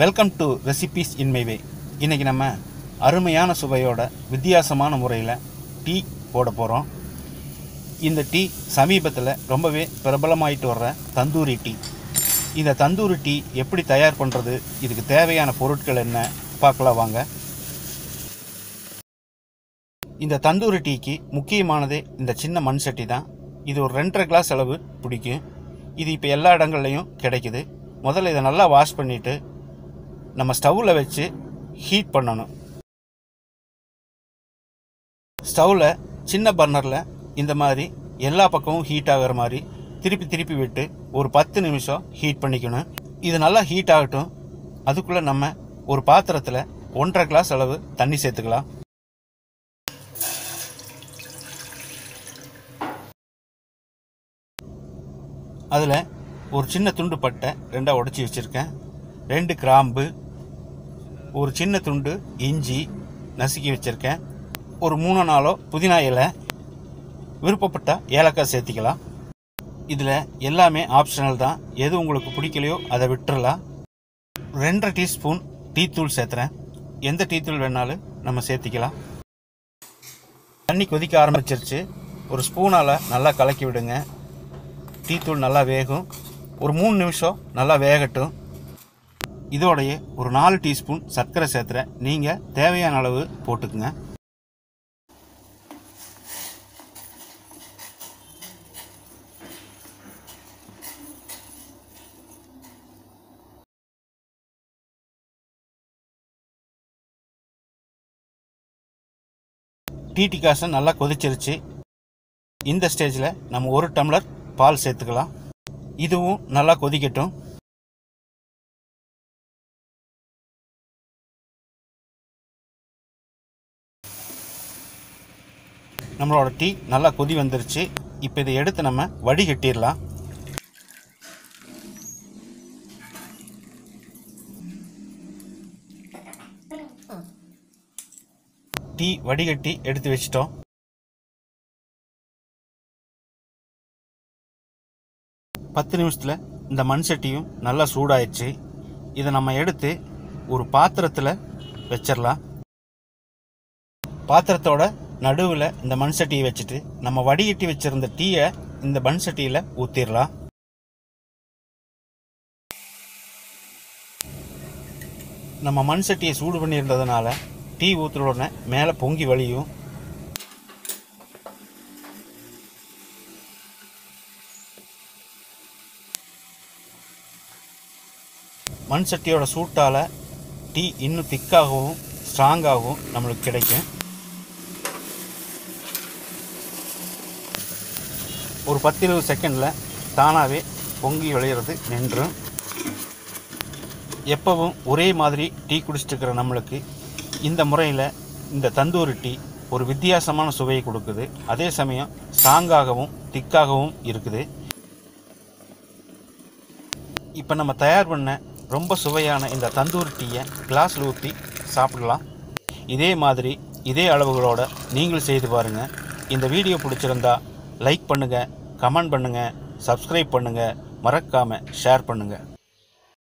Welcome to recipes in my way இன்றைக்கி நம்ம அருமையான சுவையோட வித்தியாசமான முறையில் டீ போட போகிறோம் இந்த டீ சமீபத்தில் ரொம்பவே பிரபலமாயிட்டு வர்ற தந்தூரி டீ. இந்த தந்தூரி டீ எப்படி தயார் பண்ணுறது இதுக்கு தேவையான பொருட்கள் என்ன? பார்க்கலாம் வாங்க. இந்த தந்தூரி டீக்கு முக்கியமானதே இந்த சின்ன மண் சட்டி தான். இது ஒரு ரெண்டரை கிளாஸ் அளவு பிடிக்கும். இது இப்போ எல்லா இடங்கள்லையும் கிடைக்குது. முதல்ல இதை நல்லா வாஷ் பண்ணிவிட்டு நம்ம ஸ்டவ்வில் வச்சு ஹீட் பண்ணணும். ஸ்டவ்வில் சின்ன பர்னரில் இந்த மாதிரி எல்லா பக்கமும் ஹீட் ஆகிற மாதிரி திருப்பி திருப்பி விட்டு ஒரு பத்து நிமிஷம் ஹீட் பண்ணிக்கணும். இது நல்லா ஹீட் ஆகட்டும். அதுக்குள்ளே நம்ம ஒரு பாத்திரத்தில் ஒன்றரை கிளாஸ் அளவு தண்ணி சேர்த்துக்கலாம். அதில் ஒரு சின்ன துண்டு பட்டை ரெண்டாக உடச்சி வச்சுருக்கேன். ரெண்டு கிராம்பு ஒரு சின்ன துண்டு இஞ்சி நசுக்கி வச்சுருக்கேன். ஒரு மூணு நாளோ புதினா இலை விருப்பப்பட்ட ஏலக்காய் சேர்த்திக்கலாம். இதில் எல்லாமே ஆப்ஷனல் தான். எது உங்களுக்கு பிடிக்கலையோ அதை விட்டுறலாம். ரெண்டரை டீஸ்பூன் டீத்தூள் சேர்த்துறேன். எந்த டீத்தூள் வேணாலும் நம்ம சேர்த்திக்கலாம். தண்ணி கொதிக்க ஆரம்பிச்சிருச்சு. ஒரு ஸ்பூனால் நல்லா கலக்கி விடுங்க. டீத்தூள் நல்லா வேகும். ஒரு மூணு நிமிஷம் நல்லா வேகட்டும். இதோடைய ஒரு நாலு டீஸ்பூன் சர்க்கரை சேர்த்துறேன் நீங்கள் தேவையான அளவு போட்டுக்குங்க. டிடி காசை நல்லா கொதிச்சிருச்சு. இந்த ஸ்டேஜில் நம்ம ஒரு டம்ளர் பால் சேர்த்துக்கலாம். இதுவும் நல்லா கொதிக்கட்டும். நம்மளோட டீ நல்லா கொதி வந்துருச்சு. இப்போ இதை எடுத்து நம்ம வடிகட்டிடலாம். டீ வடிகட்டி எடுத்து வச்சிட்டோம். பத்து நிமிஷத்தில் இந்த மண் சட்டியும் நல்லா சூடாயிடுச்சு. இதை நம்ம எடுத்து ஒரு பாத்திரத்தில் வச்சிடலாம். பாத்திரத்தோட நடுவில் இந்த மண் சட்டியை வச்சுட்டு நம்ம வடிகட்டி வச்சிருந்த டீயை இந்த மண் சட்டியில் ஊற்றிடலாம் நம்ம மண் சட்டியை சூடு பண்ணியிருந்ததுனால டீ ஊற்றுற உடனே மேலே பொங்கி வழியும். மண் சட்டியோட சூட்டால் டீ இன்னும் திக்காகவும் ஸ்ட்ராங்காகவும் நம்மளுக்கு கிடைக்கும். ஒரு பத்து இருபது செகண்டில் தானாகவே பொங்கி விளையிறது நின்றும். எப்பவும் ஒரே மாதிரி டீ குடிச்சிட்டுருக்குற நம்மளுக்கு இந்த முறையில் இந்த தந்தூரி டீ ஒரு வித்தியாசமான சுவையை கொடுக்குது. அதே சமயம் ஸ்ட்ராங்காகவும் திக்காகவும் இருக்குது. இப்போ நம்ம தயார் பண்ண ரொம்ப சுவையான இந்த தந்தூரி டீயை கிளாஸில் ஊற்றி சாப்பிடலாம். இதே மாதிரி இதே அளவுகளோட நீங்களும் செய்து பாருங்கள் இந்த வீடியோ பிடிச்சிருந்தா லைக் பண்ணுங்கள் கமெண்ட் பண்ணுங்கள் சப்ஸ்கிரைப் பண்ணுங்கள் மறக்காமல் ஷேர் பண்ணுங்கள்